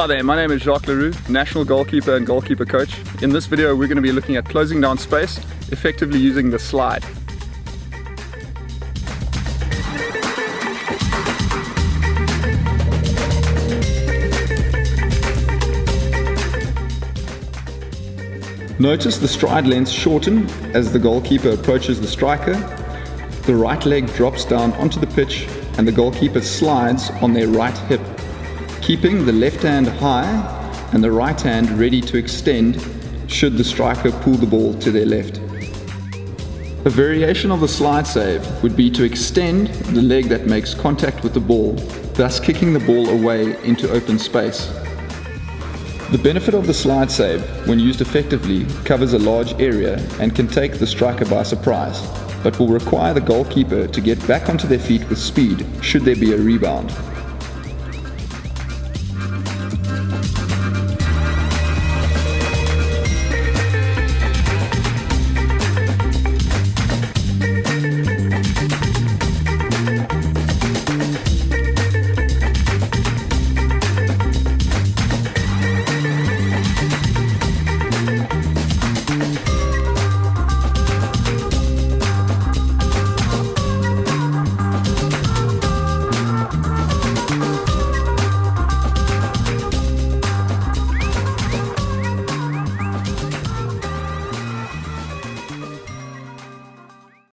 Hi there, my name is Jacques Le Roux, national goalkeeper and goalkeeper coach. In this video we're going to be looking at closing down space, effectively using the slide. Notice the stride lengths shorten as the goalkeeper approaches the striker. The right leg drops down onto the pitch and the goalkeeper slides on their right hip, keeping the left hand high and the right hand ready to extend should the striker pull the ball to their left. A variation of the slide save would be to extend the leg that makes contact with the ball, thus kicking the ball away into open space. The benefit of the slide save, when used effectively, covers a large area and can take the striker by surprise, but will require the goalkeeper to get back onto their feet with speed should there be a rebound.